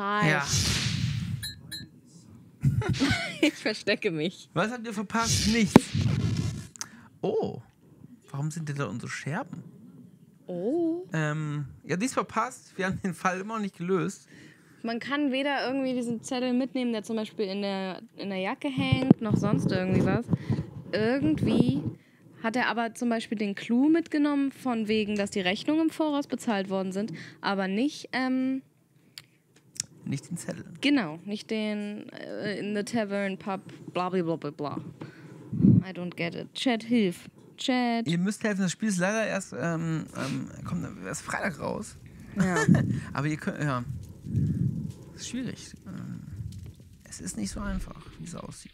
Scheiß. Ja. Ich verstecke mich. Was habt ihr verpasst? Nichts. Oh. Warum sind denn da unsere Scherben? Oh. Ähm, ja, dies verpasst. Wir haben den Fall immer noch nicht gelöst. Man kann weder irgendwie diesen Zettel mitnehmen, der zum Beispiel in der, in der Jacke hängt, noch sonst irgendwie was. Irgendwie hat er aber zum Beispiel den Clou mitgenommen, von wegen, dass die Rechnungen im Voraus bezahlt worden sind, aber nicht, ähm, Nicht den Zettel. genau, nicht den äh, in the tavern, pub, bla bla bla bla bla. I don't get it. Chat, hilf. Chat. Ihr müsst helfen, das Spiel ist leider erst, ähm, ähm, kommt erst Freitag raus. Ja. Aber ihr könnt, ja. Das ist schwierig. Ähm, Es ist nicht so einfach, wie es aussieht.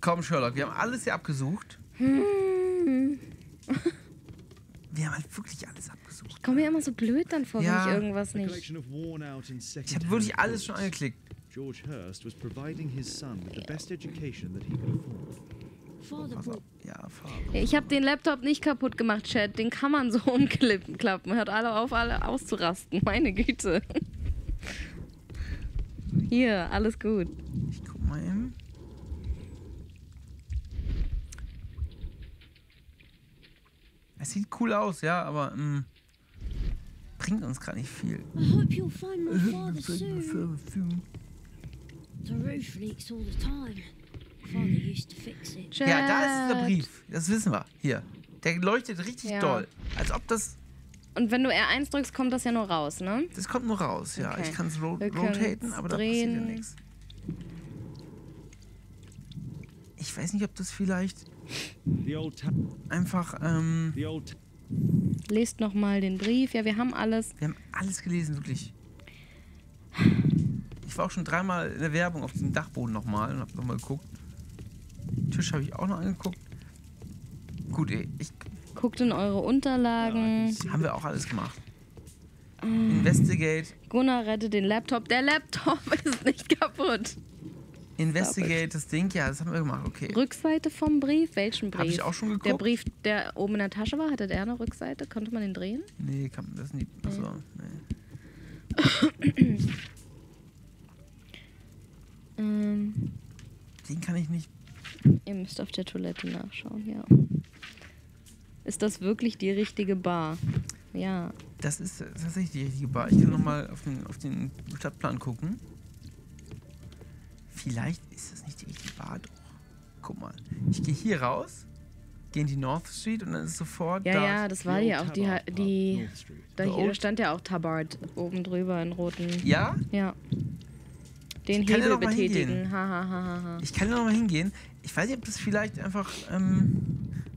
Komm, Sherlock, wir haben alles hier abgesucht. Hm. Wir haben halt wirklich alles abgesucht. Ich komme mir immer so blöd dann vor, Ja. wenn ich irgendwas nicht. Ich habe wirklich alles schon angeklickt. George Hurst was providing his son with the best education that he could afford. Ja, Farbe. Ich habe den Laptop nicht kaputt gemacht, Chat. Den kann man so umklappen. Hört alle auf, alle auszurasten. Meine Güte. Hier, alles gut. Ich guck mal eben. Es sieht cool aus, ja, aber mh, bringt uns gar nicht viel. I hope you'll find my father soon. The roof leaks all the time. Father used to fix it. Chat. Ja, da ist dieser Brief. Das wissen wir. Hier. Der leuchtet richtig Ja. doll. Als ob das. Und wenn du R1 drückst, kommt das ja nur raus, ne? Das kommt nur raus, ja. Okay. Ich kann es ro rotaten, aber da passiert ja nichts. Ich weiß nicht, ob das vielleicht The old ta- einfach. Ähm, the old Lest nochmal den Brief. Ja, wir haben alles. wir haben alles gelesen, wirklich. Ich war auch schon dreimal in der Werbung auf dem Dachboden nochmal und hab nochmal geguckt. Tisch habe ich auch noch angeguckt. Gut, ey, ich, Guckt in eure Unterlagen. haben wir auch alles gemacht. Ähm. Investigate. Gunnar rettet den Laptop. Der Laptop ist nicht kaputt. Investigate das Ding, ja, das haben wir gemacht, okay. Rückseite vom Brief? Welchen Brief? Habe ich auch schon geguckt. Der Brief, der oben in der Tasche war, hatte der eine Rückseite? Konnte man den drehen? Nee, kann man das nicht. Achso, nee. Ähm, Den kann ich nicht. ihr müsst auf der Toilette nachschauen, ja. Ist das wirklich die richtige Bar? Ja. Das ist tatsächlich die richtige Bar. Ich kann nochmal auf den, auf den Stadtplan gucken. Vielleicht ist das nicht die richtige Bar, doch. Guck mal. Ich gehe hier raus, gehe in die North Street und dann ist sofort Ja, da. ja, das war ja auch die, die da, hier, da stand ja auch Tabard oben drüber in roten. Ja? Ja. Den Ich Hebel betätigen. Ha, ha, ha, ha, ha. Ich kann ja nochmal hingehen. Ich weiß nicht, ob das vielleicht einfach ähm,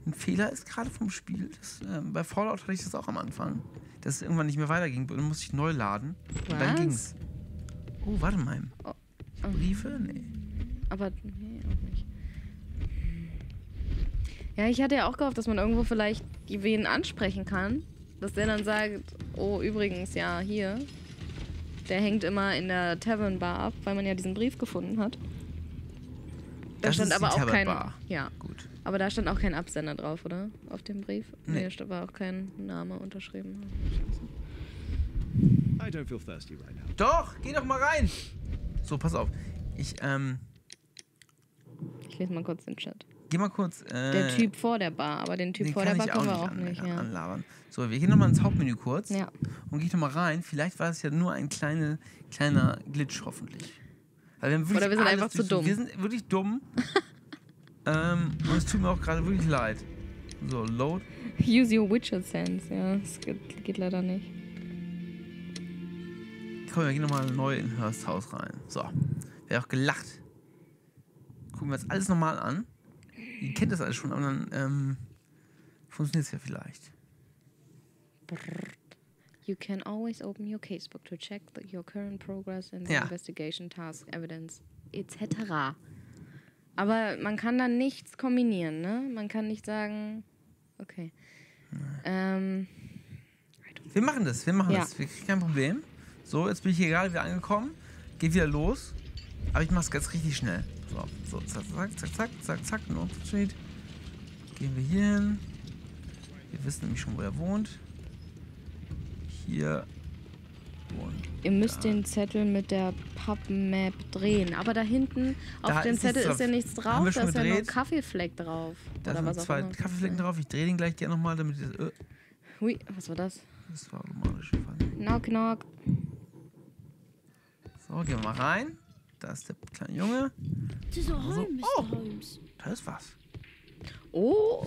ein Fehler ist, gerade vom Spiel. Das, ähm, bei Fallout hatte ich das auch am Anfang. Dass es irgendwann nicht mehr weiterging. Und dann musste ich neu laden. Und dann Was? ging's. Oh, warte mal. Oh. Briefe? Nee. Aber nee, auch nicht. Ja, ich hatte ja auch gehofft, dass man irgendwo vielleicht wen ansprechen kann. Dass der dann sagt, oh, übrigens, ja, hier. Der hängt immer in der Tavern Bar ab, weil man ja diesen Brief gefunden hat. Da Das stand ist die aber auch Tavern kein. Bar. Ja, Gut. aber da stand auch kein Absender drauf, oder? Auf dem Brief? Nee. da war auch kein Name unterschrieben. I don't feel thirsty right now. Doch, geh doch mal rein. So, pass auf. Ich, ähm, Ich lese mal kurz den Chat. geh mal kurz. Äh, Der Typ vor der Bar, aber den Typ den vor der Bar können wir auch nicht, an, Ja. anlabern. So, wir gehen nochmal ins Hauptmenü kurz. ja. Und gehe ich nochmal rein. Vielleicht war es ja nur ein kleine, kleiner Glitch, hoffentlich. Weil wir Oder wir sind einfach zu dumm. Wir sind wirklich dumm. ähm, und es tut mir auch gerade wirklich leid. So, Load. Use your Witcher Sense, ja. Das geht, geht leider nicht. Komm, wir gehen nochmal neu in Hurst Haus rein. So. Wäre auch gelacht. Gucken wir uns alles nochmal an. Ihr kennt das alles schon, aber dann ähm, funktioniert es ja vielleicht. You can always open your casebook to check your current progress in the Ja. investigation, task, evidence, etc. Aber man kann dann nichts kombinieren, ne? Man kann nicht sagen, okay. Ähm, Wir machen das, wir machen Ja. das. Wir kriegen kein Problem. So, jetzt bin ich hier gerade wieder angekommen. Geht wieder los. Aber ich mach's ganz richtig schnell. So, so, zack, zack, zack, zack, zack, zack, North Street. Gehen wir hier hin. Wir wissen nämlich schon, wo er wohnt. hier. Und Ihr müsst da. den Zettel mit der Pappmap drehen. Aber da hinten auf Da dem ist nichts Zettel ist ja nichts drauf. Da ist ja nur ein? Kaffeefleck drauf. Da Oder sind zwei. Kaffeeflecken drauf. Ich drehe den gleich gerne nochmal, damit das. Äh, Hui, was war das? das war automatisch. Knock, knock. So, gehen wir mal rein. Da ist der kleine Junge. Mr. Oh. Holmes. Da ist was. Oh,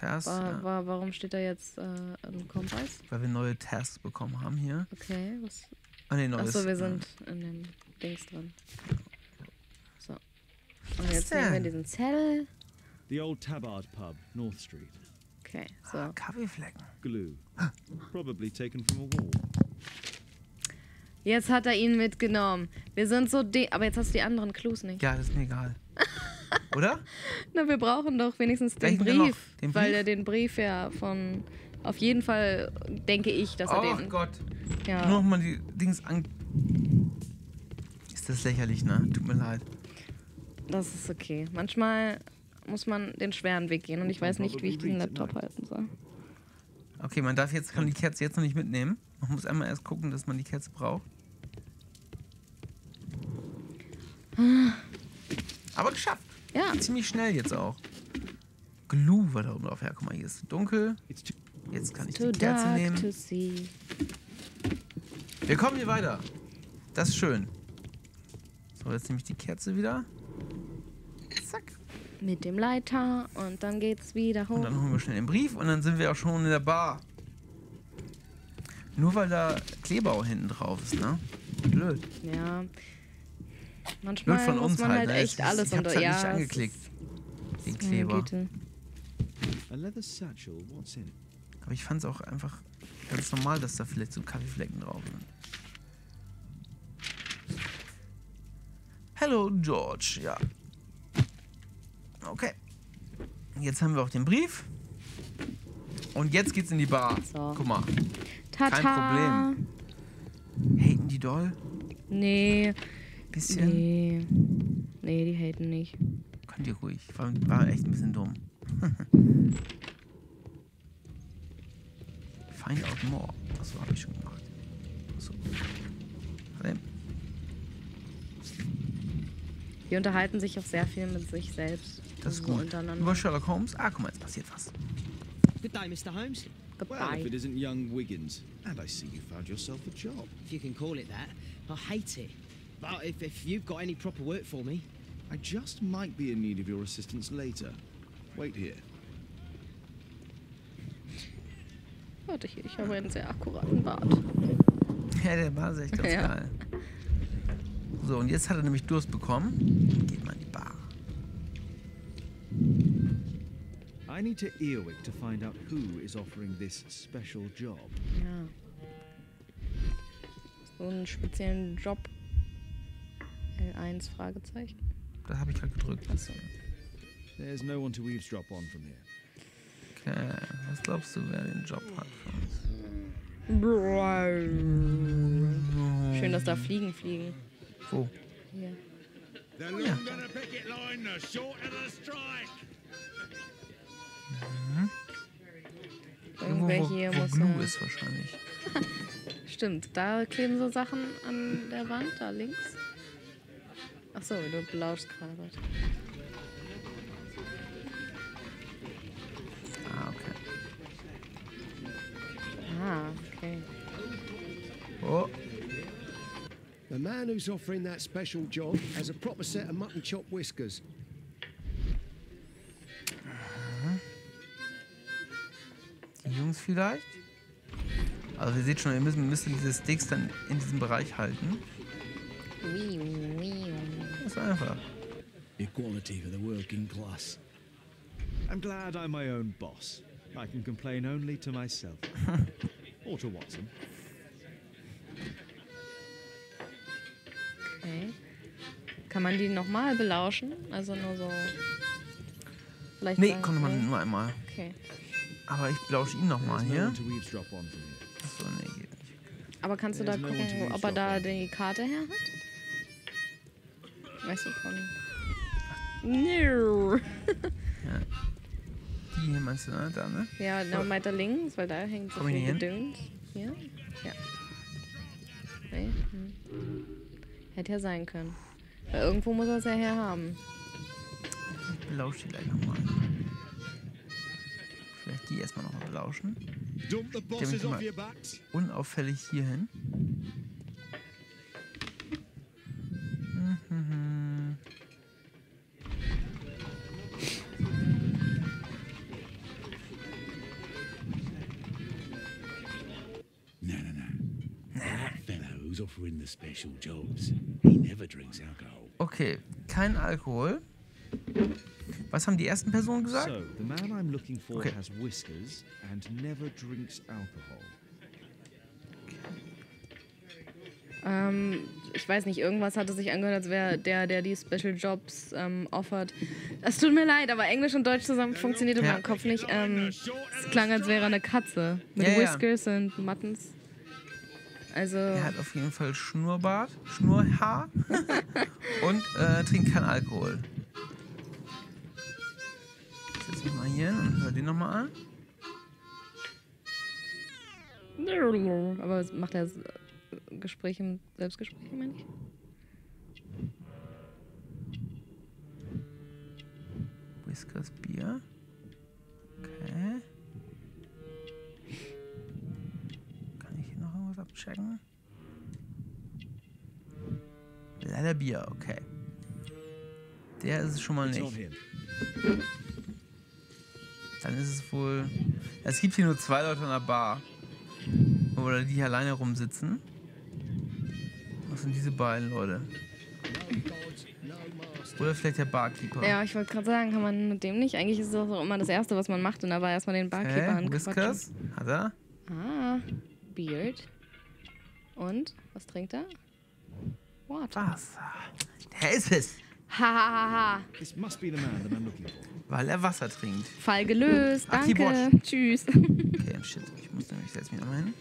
Tasks, wa ja. wa warum steht da jetzt äh, ein Kompass? Weil wir neue Tasks bekommen haben hier. Okay, was? Ah, nee, neues. Achso, wir äh, sind in dem Dings drin. So. Und jetzt nehmen wir diesen Zettel. The old Tabard pub, North Street. Okay, Ah, so. Kaffeeflecken. Glue. Probably taken from a wall. Jetzt hat er ihn mitgenommen. Wir sind so de Aber jetzt hast du die anderen Clues nicht. Ja, das ist mir egal. Oder? Na, wir brauchen doch wenigstens den? Brief. Den Weil Brief? er den Brief ja von. Auf jeden Fall denke ich, dass er Oh den. Gott. Ja. Nur noch mal die Dings an. Ist das lächerlich, ne? Tut mir leid. Das ist okay. Manchmal muss man den schweren Weg gehen und ich weiß nicht, wie ich diesen Laptop halten soll. Okay, man darf jetzt, kann die Kerze jetzt noch nicht mitnehmen. Man muss einmal erst gucken, dass man die Kerze braucht. Aber geschafft. Ja, Ziemlich schnell jetzt auch. Glue war da oben drauf. Ja, guck mal, hier ist dunkel. Jetzt kann ich die Kerze nehmen. Wir kommen hier weiter. Das ist schön. So, jetzt nehme ich die Kerze wieder. Zack. Mit dem Leiter und dann geht's wieder hoch. Und dann holen wir schnell den Brief und dann sind wir auch schon in der Bar. Nur weil da Kleber auch hinten drauf ist, ne? Blöd. Ja. Blöd Manchmal von muss uns man halt. halt ne? echt ist- alles ich hab's unter. halt ja, nicht angeklickt, den Kleber. Aber ich fand es auch einfach ganz normal, dass da vielleicht so Kaffeeflecken drauf sind. Hello, George. Ja. Okay. Jetzt haben wir auch den Brief. Und jetzt geht's in die Bar. So. Guck mal. Tata. Problem. Haten die doll? Nee, Bisschen? nee. Nee, die haten nicht. Könnt ihr ruhig. War, war echt ein bisschen dumm. Find out more. Achso, habe ich schon gemacht. Achso. Warte. Die unterhalten sich auch sehr viel mit sich selbst. Das ist gut. Über Sherlock Holmes. Ah, guck mal, jetzt passiert was. Good day, Mr. Holmes. Well, if Goodbye. it isn't young Wiggins. And I see you found yourself a job. If you can call it that. I hate it. But if, if you've got any proper work for me, I just might be in need of your assistance later. Wait here. Warte hier, ich habe einen sehr akkuraten Bart. Ja, der war echt ganz Ja. geil. So, und jetzt hat er nämlich Durst bekommen. Geht mal in die Bar. I need to Earwig to find out who is offering this special job. Ja. So einen speziellen Job. L1 Fragezeichen. Das habe ich gerade gedrückt. Achso. There's no one to eavesdrop on from here. Okay, was glaubst du, wer den Job hat für uns? Schön, dass da Fliegen fliegen. Wo? Hier. The longer the picket line, the shorter the strike. Irgendwo, Irgendwer wo, hier wo muss. Glue ja- ist wahrscheinlich. Stimmt, da kleben so Sachen an der Wand, da links. Achso, du belauschst gerade was. Ah, okay. Ah, okay. Oh, The man who's offering that special job has a proper set of mutton chop whiskers. die Jungs vielleicht? Also ihr seht schon, wir müssen, müssen diese Sticks dann in diesem Bereich halten. Das ist einfach. Equality for the working class. I'm glad I'm my own boss. I can complain only to myself. or to Watson. Okay. Kann man die nochmal belauschen? Also nur so. Vielleicht Nee, konnte man nee? nur einmal. Okay. Aber ich lausche ihn nochmal hier. Achso, nee, geht nicht. Aber kannst du da gucken, ob er da die Karte her hat? Weißt du von. No. Die hier meinst du, ne? Da, ne? Ja, noch weiter links, weil da hängt so Komm viel? Gedöns. Hier? Ja. Nee. Hm. Hätte ja sein können. Weil irgendwo muss er es ja herhaben. Ich belausche die gleich nochmal. Vielleicht die erstmal nochmal belauschen. Dump the bosses mich off mal- your backs. Unauffällig hier hin. Who's offering the special jobs, he never drinks alcohol. Okay, kein Alkohol. Was haben die ersten Personen gesagt? So, the man I'm looking for Okay. has whiskers and never drinks alcohol. Ähm, ich weiß nicht, irgendwas hatte sich angehört, als wäre der, der die Special Jobs ähm, offert. Es tut mir leid, aber Englisch und Deutsch zusammen funktioniert in Ja. meinem Kopf nicht. Ähm, es klang, als wäre er eine Katze. Mit Ja, ja. Whiskers und Muttons. Also, Er hat auf jeden Fall Schnurrbart, Schnurrhaar und äh, trinkt keinen Alkohol. Ich setze mich mal hier hin und hör den nochmal an. aber macht er Gespräche, Selbstgespräche, meine ich? Whiskers Bier. Okay. Abchecken? Leider Bier, okay. Der ist es schon mal nicht. Dann ist es wohl. Es gibt hier nur zwei Leute an der Bar. Oder die hier alleine rumsitzen. Was sind diese beiden Leute? Oder vielleicht der Barkeeper. Ja, ich wollte gerade sagen, kann man mit dem nicht. Eigentlich ist es auch immer das Erste, was man macht. Und da war erstmal den Barkeeper Okay. Whiskers. Hat er? Ah, Beard. Und? Was trinkt er? Water. Wasser. Der ist es. Ha, ha, ha, ha. Weil er Wasser trinkt. Fall gelöst. Ach, Danke. Tschüss. Okay, shit. Ich muss nämlich setz mich nochmal hin.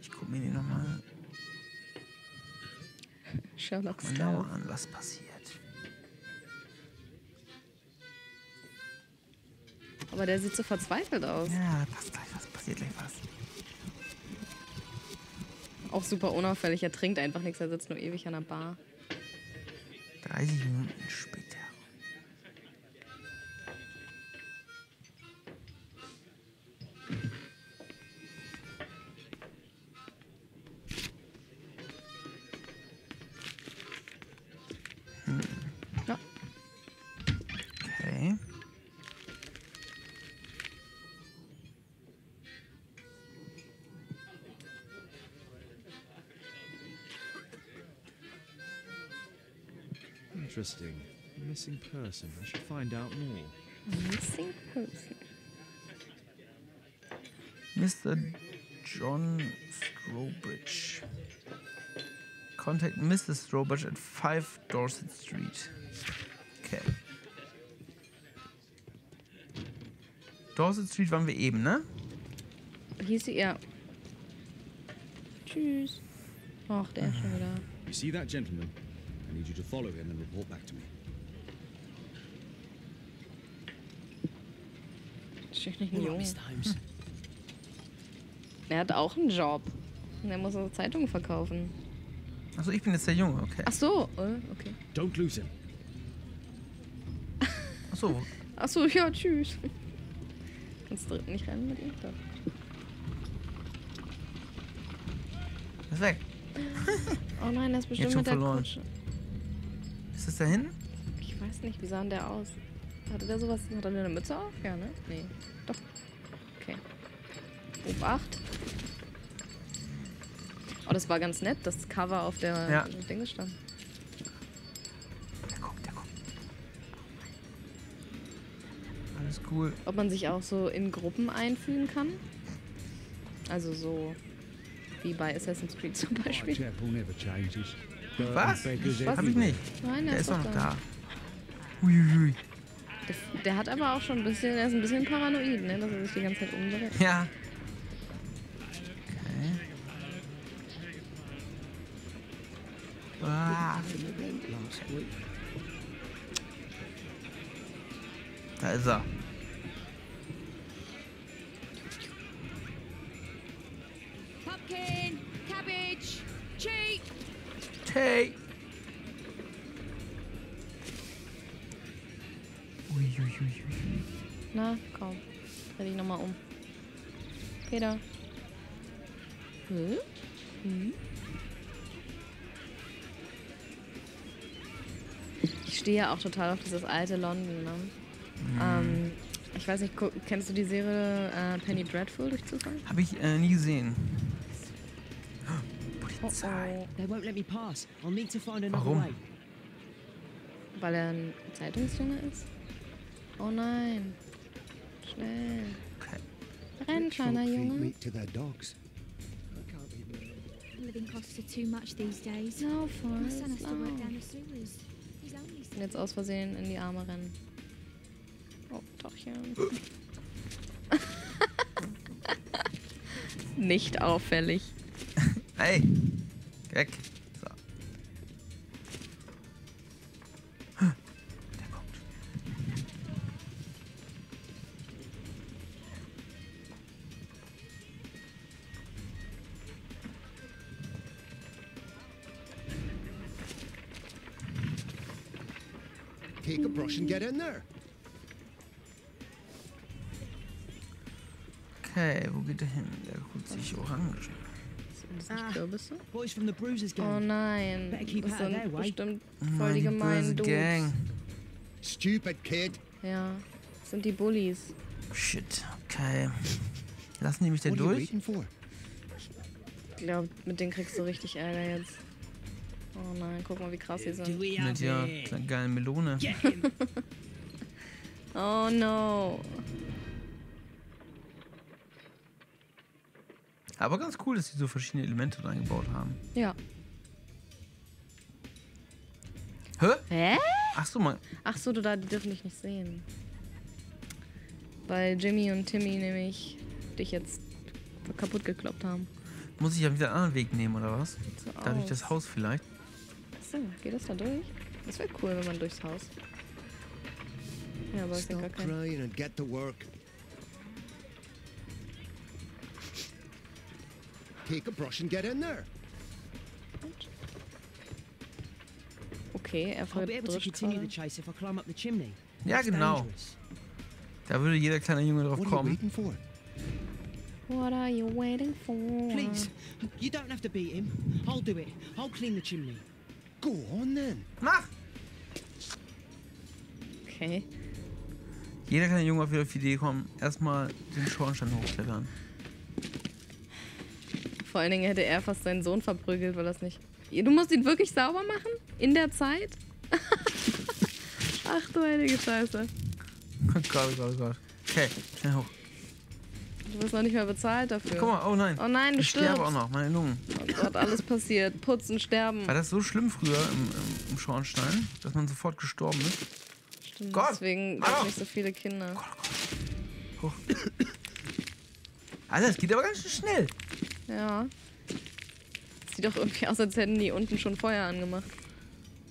Ich guck mir den nochmal Sherlock Style. an, was passiert. Aber der sieht so verzweifelt aus. Ja, passt gleich Auch super unauffällig. Er trinkt einfach nichts. Er sitzt nur ewig an der Bar. 30 Minuten später. Interesting. Missing person. I should find out more. Missing person. Mr. John Strobridge. Contact Mrs. Strobridge at 5 Dorset Street. Okay. Dorset Street waren wir eben, ne? Hieß sie, ja. Tschüss. Ach, der ist schon wieder. You see that gentleman? I need you to follow him and report back to me. Miss Holmes. Er hat auch einen Job. Und er muss auch Zeitungen verkaufen. Achso, ich bin jetzt der Junge, okay. Ach so. äh, Okay. Don't lose him. Achso, Ach so, ja, tschüss. Kannst du nicht rennen mit ihm? Doch. ist weg. Oh nein, der ist bestimmt schon mit der verloren. Kutsche. Ist das da hin? Ich weiß nicht, wie sah denn der aus? Hatte der sowas? Hat er eine Mütze auf? Ja, ne? Nee. Doch. Okay. 8. Oh, das war ganz nett, das Cover auf der Ja. Dinge stand. Der guckt, der guckt. Alles cool. Ob man sich auch so in Gruppen einfügen kann? Also so wie bei Assassin's Creed zum Beispiel. Was? Beggars Hab ich nicht. Nein, Der der ist doch noch da. Uiuiui. Der, der hat aber auch schon ein bisschen, der ist ein bisschen paranoid, ne? Dass er sich die ganze Zeit umdreht. Ja. Okay. Ah, da ist er. Na, komm. Dreh dich nochmal um. Peter. Hm? Hm? Ich stehe ja auch total auf dieses alte London. Ne? Ähm, ich weiß nicht, kennst du die Serie äh, Penny Dreadful durch Zufall? Habe ich äh, nie gesehen. Oh, Polizei. oh. Warum? Weil er ein Zeitungsjunge ist? Oh nein. Schnell. Renn, kleiner Junge. Living costs are too much these days. No, Forrest, no. jetzt aus Versehen in die Arme rennen. Oh, Tochchen. Nicht auffällig. Hey. Weg. And get in there. Okay, wo geht er hin? Der holt sich Orange. Sind das nicht Ah. Kürbisse? Boys from the Bruisers Oh gang. nein. Das sind bestimmt Mann, voll die gemeinen Dudes. Stupid kid. Ja, das sind die Bullies. Shit. Okay. Lassen die mich you durch? Ich glaube, mit denen kriegst du richtig Ärger jetzt. Oh nein, guck mal, wie krass die Do sind. Mit der geilen Melone. Oh no. Aber ganz cool, dass sie so verschiedene Elemente reingebaut haben. Ja. Hä? Hä? Ach so, mal. Ach so, du da, die dürfen dich nicht sehen. Weil Jimmy und Timmy nämlich dich jetzt kaputt gekloppt haben. Muss ich ja wieder einen anderen Weg nehmen, oder was? So Dadurch aus. das Haus vielleicht? Geht das da durch? Das wäre cool, wenn man durchs Haus. Ja, aber ich denke gar Stop kein. crying and get to work. Take a brush and get in there. Okay, er I'll be able to verdrischt continue the gerade. chase if I climb up the chimney. Ja, genau. Da würde jeder kleine Junge drauf kommen. What are you waiting for? Please, you don't have to beat him. I'll do it. I'll clean the chimney. Go on then. Mach! Okay. Jeder kleine Junge wird auf die Idee kommen, erstmal den Schornstein hochklettern. Vor allen Dingen hätte er fast seinen Sohn verprügelt, weil das nicht. Du musst ihn wirklich sauber machen? In der Zeit? Ach du heilige Scheiße. Oh Gott, oh Gott, oh Gott. Okay, schnell hoch. Du wirst noch nicht mehr bezahlt dafür. Guck mal, oh nein. Oh nein, du ich sterbe stirbst. auch noch, meine Lungen. Oh Gott, alles passiert. Putzen, sterben. War das so schlimm früher im, im, im Schornstein, dass man sofort gestorben ist? Stimmt, Gott, deswegen gibt doch. nicht so viele Kinder. Hoch. Alter, das geht aber ganz schön schnell. Ja. Sieht doch irgendwie aus, als hätten die unten schon Feuer angemacht.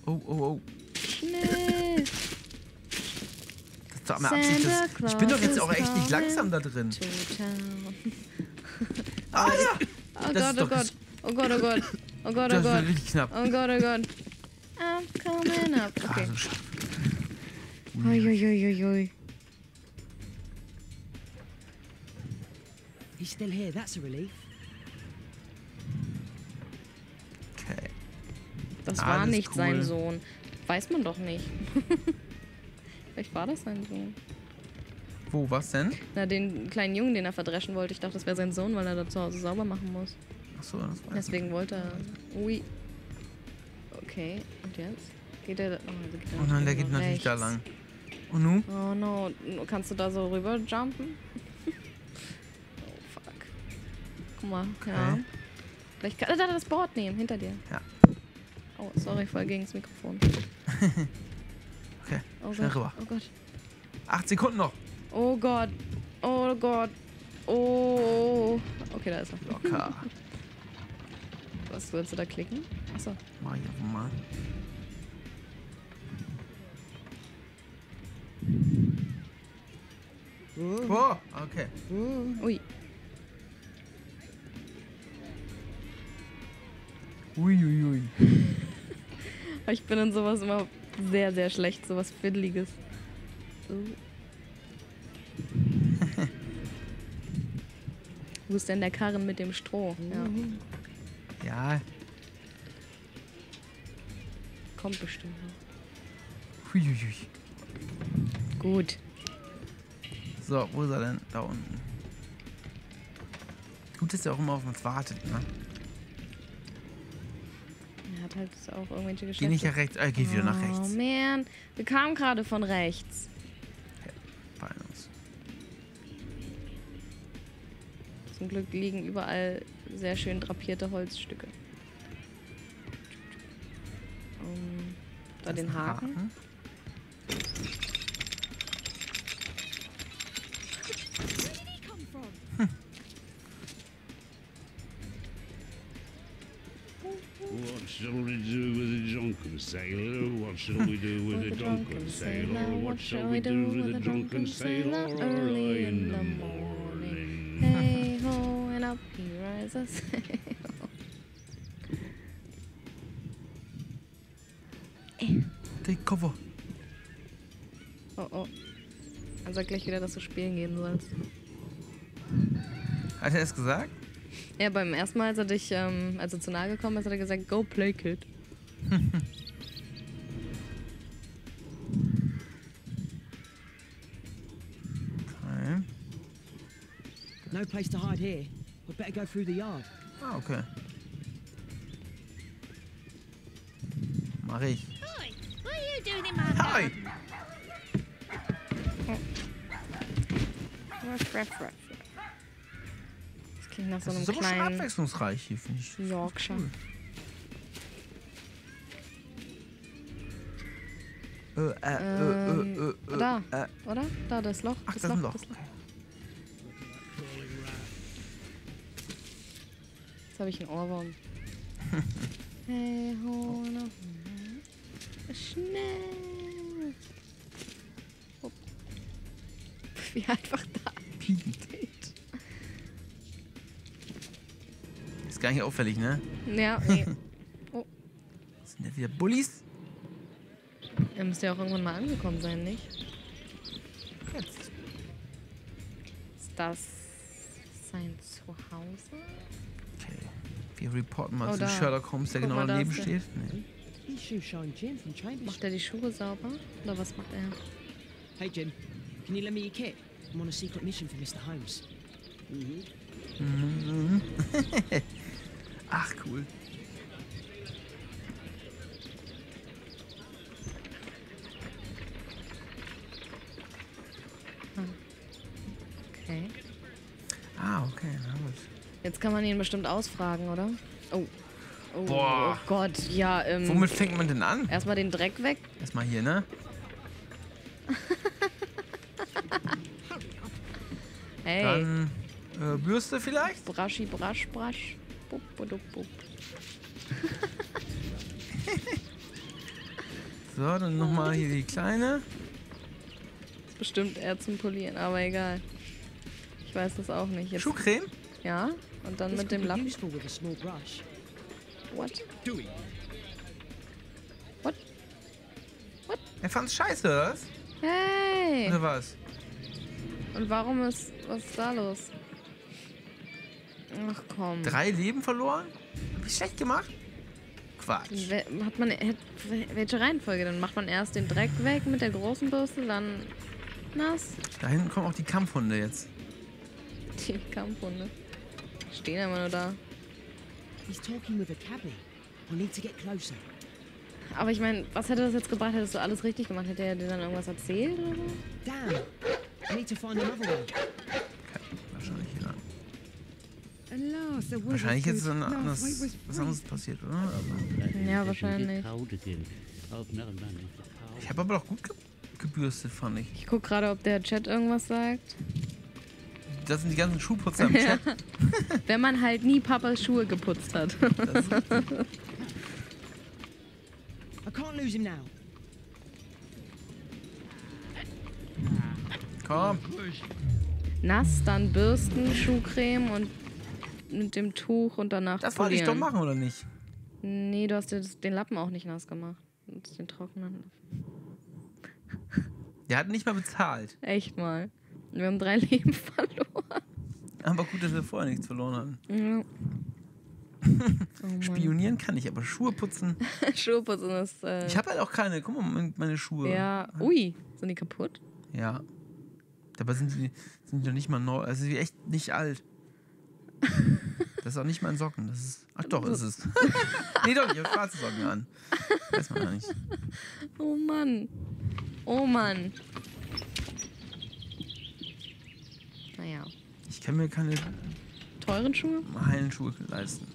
Oh, oh, oh. Schnell. Das doch mal Absicht. Das, ich bin doch jetzt auch echt nicht langsam da drin. Ah ja! Oh Das ist Gott, oh Gott. Oh Gott, oh Gott. Oh Gott, oh Das Gott. wird richtig knapp. Oh Gott, oh Gott. I'm coming up. Ah, Okay. Uiuiuiui. He's still here. That's a relief. Okay. Das war Alles nicht cool. sein Sohn. Weiß man doch nicht. Vielleicht war das sein Sohn. Wo, was denn? Na, den kleinen Jungen, den er verdreschen wollte. Ich dachte, das wäre sein Sohn, weil er da zu Hause sauber machen muss. Achso, das weiß Deswegen wollte er. Ui. Okay, und jetzt? Geht er. Oh, also geht er Oh nein, der geht natürlich da rechts. lang. Und nun? Oh no. Kannst du da so rüber jumpen? oh fuck. Guck mal, ja. Okay. Vielleicht kann er da das Board nehmen, hinter dir. Ja. Oh, sorry, voll gegen das Mikrofon. Okay, Oh schnell Gott. rüber. Oh Gott. Acht Sekunden noch. Oh Gott. Oh Gott. Oh. Okay, da ist er. Locker. Was willst du da klicken? Achso. Mach ich einfach mal. Oh, okay. Ui. Uiuiui. Ich bin in sowas immer sehr, sehr schlecht, sowas Fiddliges. So. Wo ist denn der Karren mit dem Stroh? Ja, Ja, kommt bestimmt noch. huiuiui. Gut. So, wo ist er denn? Da unten. Gut, dass er auch immer auf uns wartet, ne? Hat halt auch irgendwelche Geschäfte. Geh nicht nach rechts, äh, geh wieder nach Oh rechts. man, wir kamen gerade von rechts. Bei uns. Zum Glück liegen überall sehr schön drapierte Holzstücke. Um, da den ein Haken. Sailor? What shall we do with a drunken sailor? What shall we do with a drunken sailor early in the morning? Hey ho, and up he rises. Take cover. oh oh. Er sagt gleich wieder, dass du spielen gehen sollst. Hat er es gesagt? Ja, beim ersten Mal, als er dich, ähm, als er zu nahe gekommen ist, hat er gesagt, go play kid. No place to hide here. We'd better go through the yard. Ah, okay. Mach ich. Oi, what are you doing in my Hi! garden? Ruff, ruff, ruff. Das klingt nach so Das einem ist aber schon kleinen abwechslungsreich hier, finde ich. Yorkshire. Äh, äh, äh, äh, äh, äh, Da, äh. oder? Da, das Loch. Ach, das das ist ein Loch. Das Loch. Habe ich einen Ohrwurm. hey, ho, na, Schnell. Hopp. Wie einfach da steht. Ist gar nicht auffällig, ne? Ja, nee. Sind ja wieder Bullies? Er müsste ja auch irgendwann mal angekommen sein, nicht? Jetzt. Ist das sein Zuhause? Wir reporten mal Oh, zu da. Sherlock Holmes, der Guck genau daneben steht. Nee. Macht er die Schuhe sauber? Oder was macht er? Hey Jim, can you lend me your kit? I'm on a secret mission for Mr. Holmes. Ach, cool. Okay. Ah, okay, na gut. Jetzt kann man ihn bestimmt ausfragen, oder? Oh. Oh, Boah. oh Gott, ja, ähm. Womit fängt man denn an? Erstmal den Dreck weg. Erstmal hier, ne? Hey, Dann äh, Bürste vielleicht? Braschi, Brasch, Brasch. Bup, budup, bup. So, dann nochmal hier die kleine. Ist bestimmt eher zum Polieren, aber egal. Ich weiß das auch nicht. Jetzt, Schuhcreme? ja, und dann mit dem Lappen. What? Dewey, What? Er fand's scheiße, oder was? Hey! Oder was? Und warum ist. Was ist da los? Ach komm. Drei Leben verloren? Hab ich schlecht gemacht? Quatsch. We- Hat man, hätt- welche Reihenfolge? Dann macht man erst den Dreck weg mit der großen Bürste, dann nass. Da hinten kommen auch die Kampfhunde jetzt. Die Kampfhunde. Stehen immer nur da. He's talking with a cabbie. We need to get closer. Aber ich meine, was hätte das jetzt gebracht? Hättest du alles richtig gemacht? Hätte er dir dann irgendwas erzählt oder so? Damn! I need to find another way. Wahrscheinlich, ja. Alas, there was Wahrscheinlich ist anderes, It was anderes passiert, oder? Aber Ja, wahrscheinlich. ich habe aber doch gut ge gebürstet, fand ich. Ich guck gerade, ob der Chat irgendwas sagt. Das sind die ganzen Schuhputzer im Chat. Wenn man halt nie Papas Schuhe geputzt hat. Das. I can't lose him now. Komm. Nass, dann Bürsten, Schuhcreme und mit dem Tuch und danach Das wollte ich doch machen, oder nicht? Nee, du hast den Lappen auch nicht nass gemacht. Den trocknen? Der hat nicht mal bezahlt. Echt mal. Wir haben drei Leben verloren. Aber gut, dass wir vorher nichts verloren hatten. Ja. Oh. Spionieren kann ich, aber Schuhe putzen. Schuhe putzen ist. Äh, Ich habe halt auch keine. Guck mal, mein- meine Schuhe. Ja. Ui, sind die kaputt? Ja. Dabei sind die, sind die doch nicht mal neu. Also die echt nicht alt. Das ist auch nicht mein Socken. Das ist. Ach doch, ist es. nee, doch, ich habe schwarze Socken an. Weiß man ja nicht. Oh Mann. Oh Mann. Naja. Ich kann mir keine Teuren Schuhe? heilen Schuhe leisten.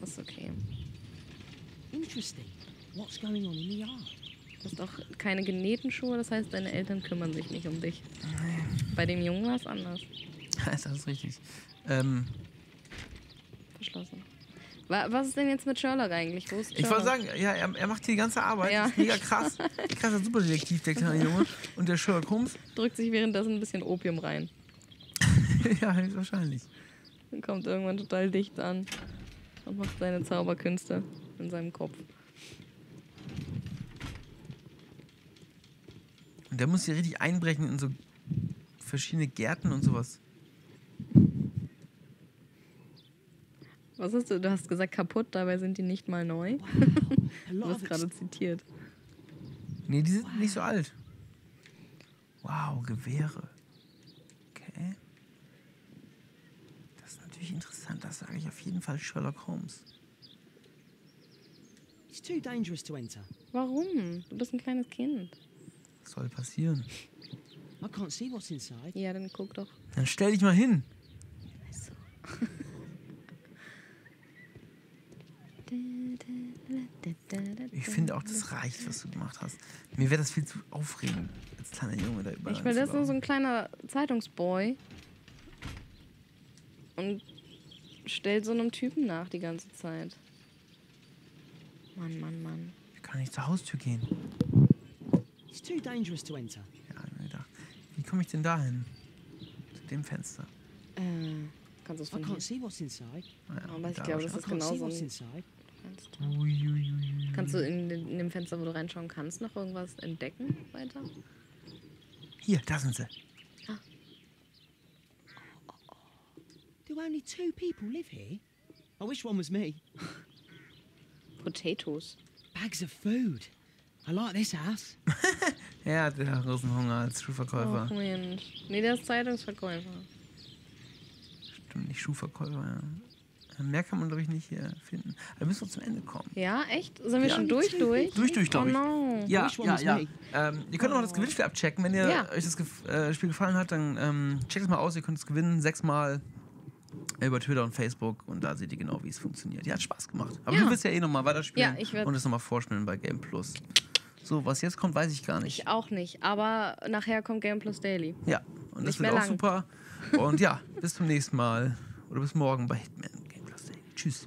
Das ist okay. Interesting. What's going on in the yard? Du hast auch keine genähten Schuhe, das heißt, deine Eltern kümmern sich nicht um dich. Bei dem Jungen war es anders. das ist richtig. Ähm, Verschlossen. Wa- Was ist denn jetzt mit Sherlock eigentlich? Wo ist ich Sherlock? wollte sagen, ja, er, er macht hier die ganze Arbeit. Ja. Das ist mega krass. Krasser Superdetektiv, der kleine Junge. Und der Sherlock Holmes. drückt sich währenddessen ein bisschen Opium rein. ja, höchstwahrscheinlich. Und kommt irgendwann total dicht an und macht seine Zauberkünste in seinem Kopf. Und der muss hier richtig einbrechen in so verschiedene Gärten und sowas. Was hast du? Du hast gesagt kaputt, dabei sind die nicht mal neu. A Du hast gerade zitiert. Nee, die sind nicht so alt. Wow, Gewehre. Okay. Das ist natürlich interessant. Das sage ich auf jeden Fall Sherlock Holmes. It's too dangerous to enter. Warum? Du bist ein kleines Kind. Was soll passieren? I can't see what's inside. Ja, dann guck doch. Dann stell dich mal hin. Also. Ich finde auch, das reicht, was du gemacht hast. Mir wäre das viel zu aufregend, als kleiner Junge da überall Ich will, das ist nur so ein kleiner Zeitungsboy. Und stellt so einem Typen nach die ganze Zeit. Mann, Mann, Mann. Ich kann nicht zur Haustür gehen. It's too dangerous to enter. Ja, hab ich mir gedacht. Wie komme ich denn da hin? Zu dem Fenster. Äh, kannst du es I von can't hier? see what's inside. Naja, Aber ich glaube, das I ist genau so what's ein Uiuiui. Kannst du in, den- in dem Fenster, wo du reinschauen kannst, noch irgendwas entdecken weiter? Hier, da sind sie. Do only two people live here? I wish one was me. Potatoes. Bags of food. I like this house. Er hat ja großen Hunger als Schuhverkäufer. Ach Mensch. Nee, der ist Zeitungsverkäufer. Stimmt, nicht Schuhverkäufer, ja. Äh, Mehr kann man, glaube ich, nicht hier finden. Wir müssen noch zum Ende kommen. Ja, echt? Sind wir Ja. schon durch, durch? Durch, durch, glaube ich. Oh no. Ja, ja, ja. Ähm, ihr könnt auch noch das Gewinnspiel abchecken. Wenn ihr Ja. euch das äh, Spiel gefallen hat, dann ähm, checkt es mal aus. Ihr könnt es gewinnen. Sechsmal über Twitter und Facebook. Und da seht ihr genau, wie es funktioniert. Ja, hat Spaß gemacht. Aber Ja. du wirst ja eh nochmal weiterspielen Ja, ich und es nochmal vorspielen bei Game Plus. So, was jetzt kommt, weiß ich gar nicht. Ich auch nicht. Aber nachher kommt Game Plus Daily. Ja, und das Nicht wird auch lang. super. Und ja, bis zum nächsten Mal. Oder bis morgen bei Tschüss.